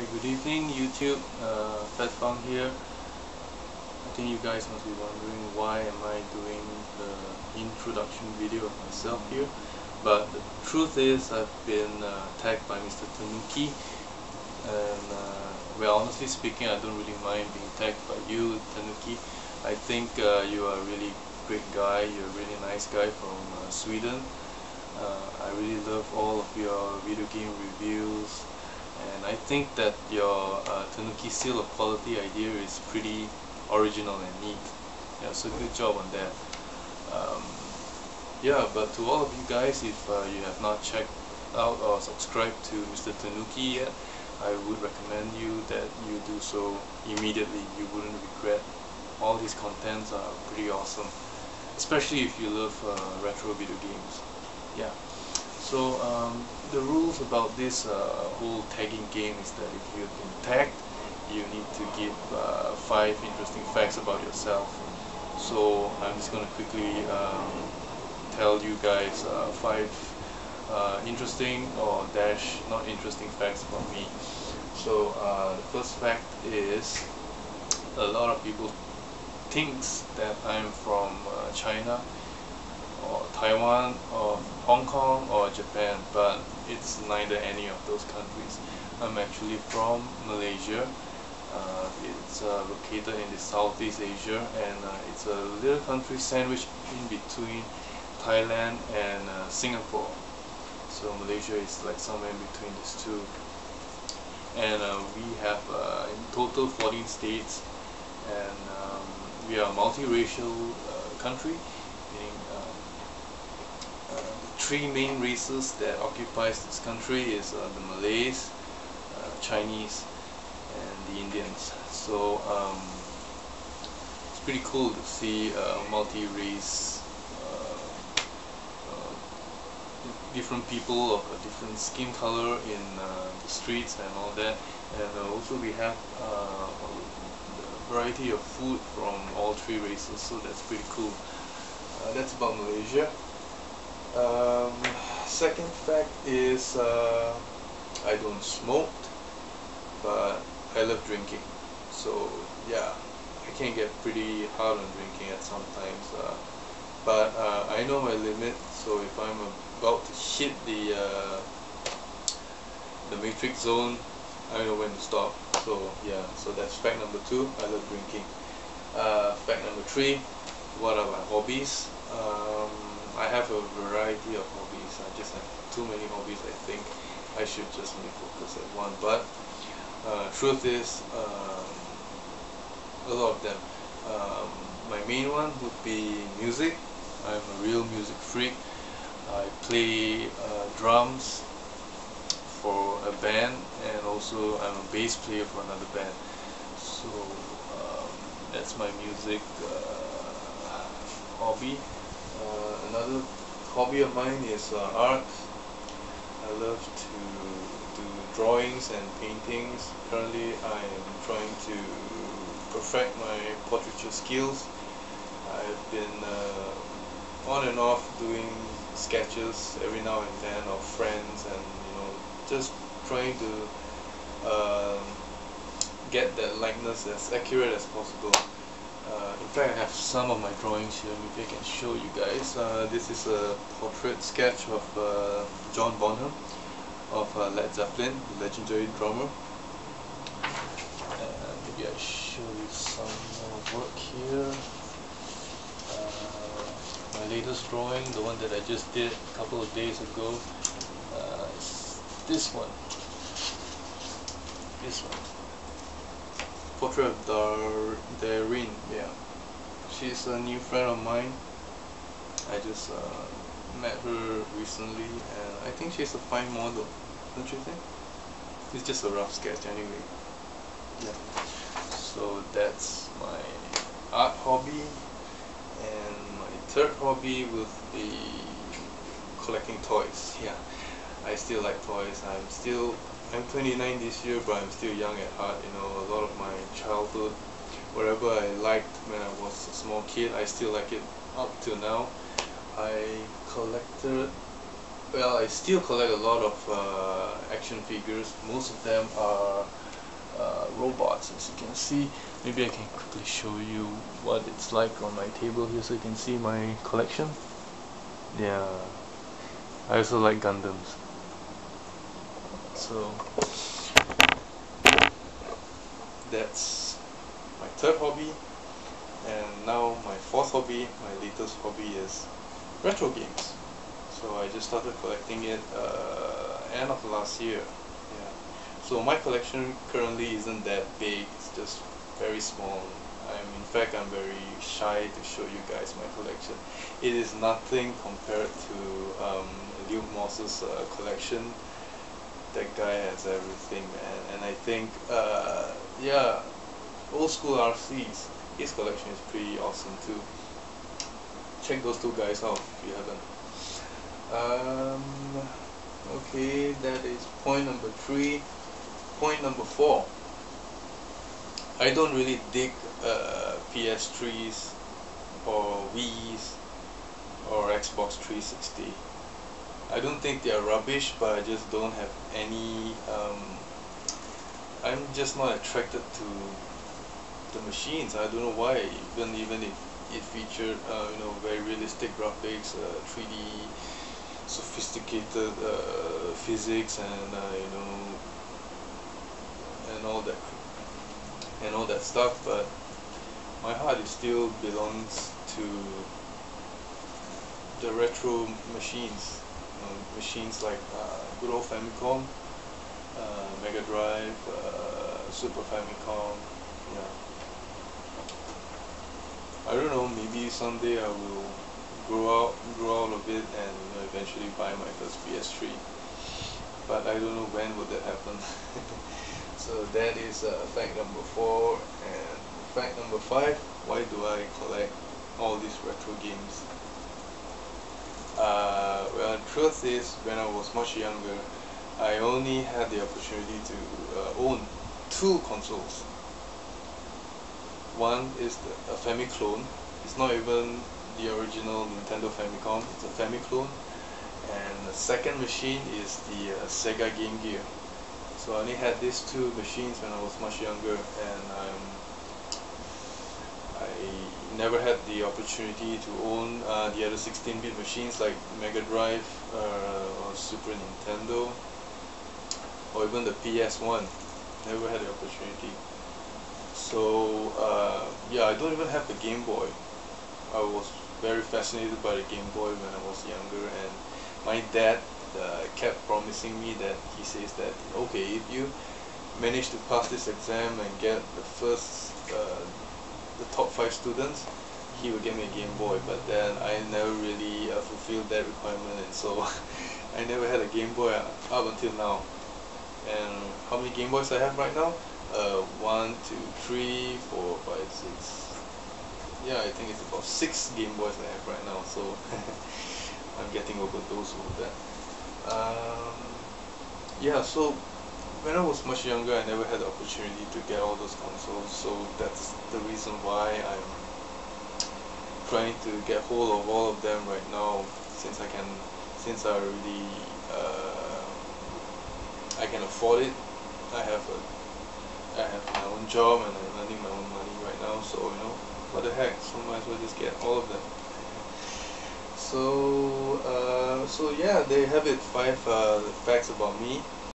Hi, good evening YouTube, uh, here. I think you guys must be wondering why am I doing the introduction video of myself here. But the truth is I've been uh, tagged by Mr. Tanuki and uh, well honestly speaking I don't really mind being tagged by you Tanuki. I think uh, you are a really great guy, you're a really nice guy from uh, Sweden. Uh, I really love all of your video game reviews and I think that your uh, Tanuki seal of quality idea is pretty original and neat. Yeah so good job on that. Um, yeah but to all of you guys if uh, you have not checked out or subscribed to Mr. Tanuki yet I would recommend you that you do so immediately. You wouldn't regret. All these contents are pretty awesome especially if you love uh, retro video games. Yeah so um, the rules about this uh, whole tagging game is that if you've been tagged, you need to give uh, five interesting facts about yourself. So I'm just going to quickly um, tell you guys uh, five uh, interesting or dash not interesting facts about me. So uh, the first fact is a lot of people thinks that I'm from uh, China or Taiwan or Hong Kong or Japan but it's neither any of those countries. I'm actually from Malaysia. Uh, it's uh, located in the Southeast Asia and uh, it's a little country sandwiched in between Thailand and uh, Singapore. So Malaysia is like somewhere in between these two. And uh, we have uh, in total 14 states and um, we are a multiracial country three main races that occupies this country is uh, the Malays, uh, Chinese, and the Indians. So um, it's pretty cool to see uh, multi-race, uh, uh, different people of a different skin color in uh, the streets and all that. And also we have a variety of food from all three races, so that's pretty cool. that's about Malaysia. Um, second fact is uh, I don't smoke, but I love drinking. So yeah, I can get pretty hard on drinking at sometimes. Uh, but uh, I know my limit, so if I'm about to hit the uh, the matrix zone, I know when to stop. So yeah, so that's fact number two. I love drinking. Uh, fact number three. What are my hobbies? Um, I have a variety of hobbies. I just have too many hobbies. I think I should just only focus at one. But uh, truth is, um, a lot of them. Um, my main one would be music. I'm a real music freak. I play uh, drums for a band and also I'm a bass player for another band. So um, that's my music uh, hobby. Uh, another hobby of mine is uh, art. I love to do drawings and paintings. Currently I am trying to perfect my portraiture skills. I've been uh, on and off doing sketches every now and then of friends and you know just trying to uh, get that likeness as accurate as possible. Uh, in fact, I have some of my drawings here. Maybe I can show you guys. Uh, this is a portrait sketch of uh, John Bonham of uh, Led Zeppelin, the legendary drummer. maybe I show you some more work here. Uh, my latest drawing, the one that I just did a couple of days ago, uh, is this one. This one portrait of Dar yeah. She's a new friend of mine. I just uh, met her recently and I think she's a fine model, don't you think? It's just a rough sketch anyway. Yeah. So that's my art hobby and my third hobby would be collecting toys. Yeah. I still like toys. I'm still I'm 29 this year, but I'm still young at heart. You know, a lot of my childhood, whatever I liked when I was a small kid, I still like it up till now. I collected, well, I still collect a lot of uh, action figures. Most of them are uh, robots as you can see maybe I can quickly show you what it's like on my table here so you can see my collection yeah I also like Gundams so that's my third hobby. And now my fourth hobby my latest hobby is retro games. So I just started collecting it uh, end of last year. Yeah. So my collection currently isn't that big. It's just very small. I'm in fact I'm very shy to show you guys my collection. It is nothing compared to um, Luke Moss's uh, collection that guy has everything man. And I think uh, yeah old school RCs his collection is pretty awesome too. Check those two guys out if you haven't. Um, okay that is point number three. Point number four. I don't really dig uh, PS3s or Wii's or Xbox 360 I don't think they are rubbish but I just don't have any um, I'm just not attracted to the machines. I don't know why. Even even if it featured uh, you know very realistic graphics uh, 3D sophisticated uh, physics and uh, you know and all that and all that stuff but my heart is still belongs to the retro machines machines like uh, good old Famicom uh, Mega Drive uh, Super Famicom yeah I don't know maybe someday I will grow out grow out of it and you know, eventually buy my first PS3 but I don't know when would that happen. So that is uh, fact number four. And fact number five why do I collect all these retro games uh, well the truth is when I was much younger I only had the opportunity to uh, own two consoles. One is the, a Famiclone it's not even the original Nintendo Famicom it's a Famiclone and the second machine is the uh, Sega Game Gear. So I only had these two machines when I was much younger and um, I never had the opportunity to own uh, the other 16-bit machines like Mega Drive uh, or Super Nintendo or even the PS1 never had the opportunity. So uh, yeah I don't even have the Game Boy. I was very fascinated by the Game Boy when I was younger and my dad uh, kept promising me that he says that okay if you manage to pass this exam and get the first uh, the top five students he will get me a Game Boy but then I never really uh, fulfilled that requirement and so I never had a Game Boy up until now. And how many Game Boys I have right now? Uh, one two three four five six. Yeah I think it's about six Game Boys I have right now so I'm getting over those with that. Um, yeah so when I was much younger I never had the opportunity to get all those consoles so that's the reason why I'm trying to get hold of all of them right now since I can since I already uh, I can afford it. I have a I have my own job and I'm earning my own money right now so you know what the heck so might as well just get all of them. So uh, so yeah there you have it five uh, facts about me